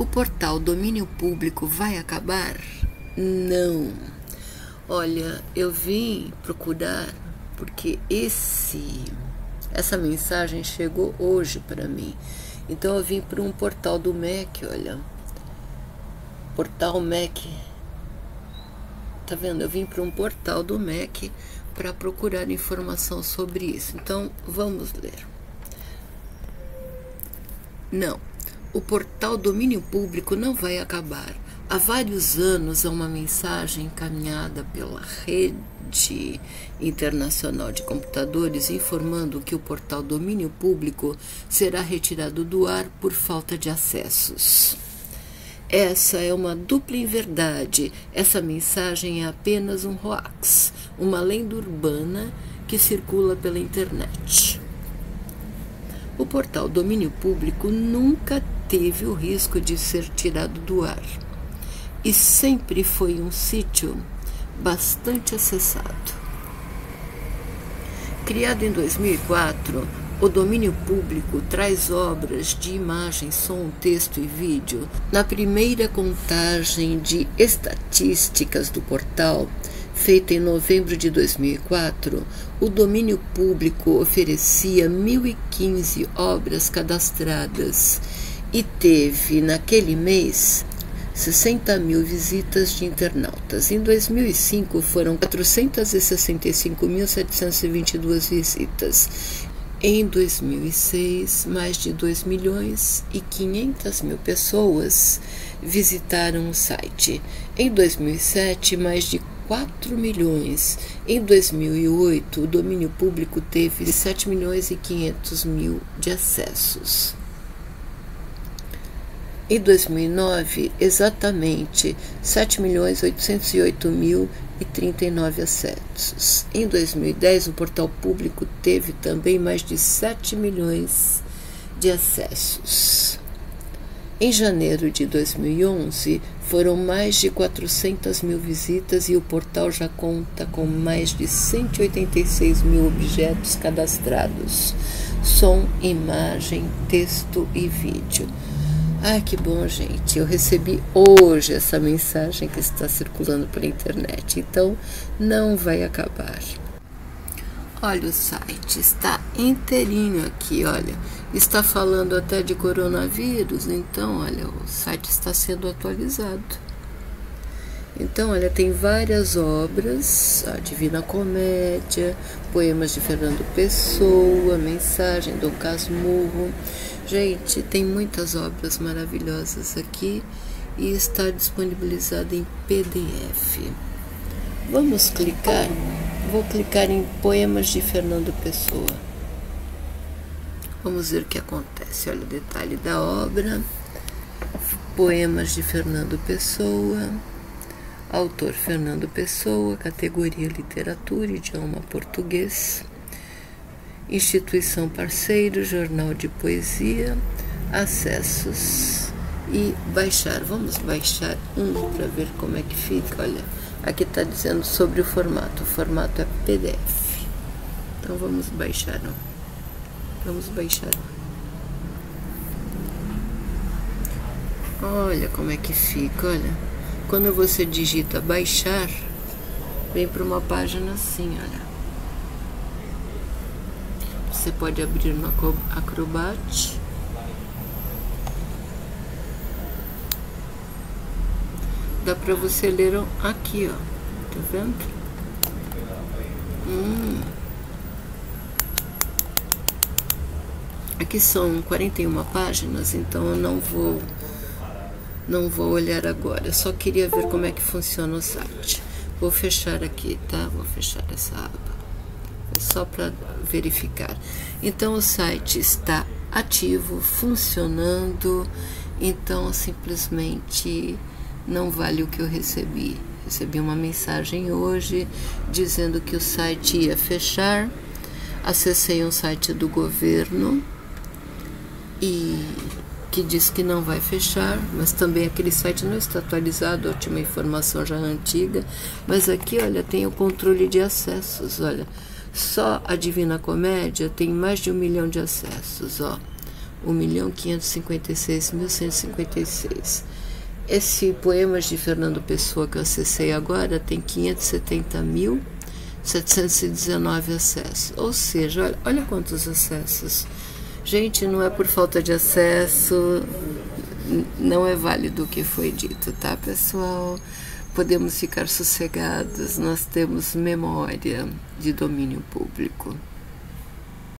O portal Domínio Público vai acabar? Não. Olha, eu vim procurar porque esse essa mensagem chegou hoje para mim. Então eu vim para um portal do MEC, olha. Portal MEC. Tá vendo? Eu vim para um portal do MEC para procurar informação sobre isso. Então vamos ler. Não. O portal Domínio Público não vai acabar. Há vários anos há uma mensagem encaminhada pela Rede Internacional de Computadores informando que o portal Domínio Público será retirado do ar por falta de acessos. Essa é uma dupla inverdade. Essa mensagem é apenas um hoax, uma lenda urbana que circula pela internet. O portal Domínio Público nunca teve o risco de ser tirado do ar e sempre foi um sítio bastante acessado. Criado em 2004, o domínio público traz obras de imagem, som, texto e vídeo. Na primeira contagem de estatísticas do portal, feita em novembro de 2004, o domínio público oferecia 1.015 obras cadastradas e teve, naquele mês, 60 mil visitas de internautas. Em 2005 foram 465.722 visitas. Em 2006, mais de 2 milhões e 500 mil pessoas visitaram o site. Em 2007, mais de 4 milhões. Em 2008, o domínio público teve 7 milhões e 500 mil de acessos. Em 2009, exatamente 7.808.039 acessos. Em 2010, o portal público teve também mais de 7 milhões de acessos. Em janeiro de 2011, foram mais de 400 mil visitas e o portal já conta com mais de 186 mil objetos cadastrados: som, imagem, texto e vídeo. Ai, que bom, gente. Eu recebi hoje essa mensagem que está circulando pela internet. Então, não vai acabar. Olha o site, está inteirinho aqui, olha. Está falando até de coronavírus, então, olha, o site está sendo atualizado. Então, olha, tem várias obras, a Divina Comédia, poemas de Fernando Pessoa, Mensagem, Dom Casmurro. Gente, tem muitas obras maravilhosas aqui e está disponibilizada em PDF. Vamos clicar? Vou clicar em Poemas de Fernando Pessoa. Vamos ver o que acontece. Olha o detalhe da obra. Poemas de Fernando Pessoa. Autor Fernando Pessoa, categoria Literatura, idioma português. Instituição parceiro, jornal de poesia, acessos e baixar. Vamos baixar um para ver como é que fica. Olha, aqui está dizendo sobre o formato. O formato é PDF. Então vamos baixar um. Vamos baixar um. Olha como é que fica, olha. Quando você digita baixar, vem para uma página assim, olha. Você pode abrir no Acrobat. Dá para você ler aqui, ó. Tá vendo? Hum. Aqui são 41 páginas, então eu não vou não vou olhar agora. Eu só queria ver como é que funciona o site. Vou fechar aqui, tá? Vou fechar essa aba só para verificar. Então o site está ativo, funcionando, então simplesmente não vale o que eu recebi. Recebi uma mensagem hoje dizendo que o site ia fechar. Acessei um site do governo e que diz que não vai fechar, mas também aquele site não está atualizado, a última informação já antiga. Mas aqui, olha, tem o controle de acessos, olha. Só a Divina Comédia tem mais de um milhão de acessos, ó. 1.556.156. Esse Poemas de Fernando Pessoa que eu acessei agora tem 570.719 acessos. Ou seja, olha, olha quantos acessos. Gente, não é por falta de acesso, não é válido o que foi dito, tá, pessoal? Podemos ficar sossegados, nós temos memória de domínio público.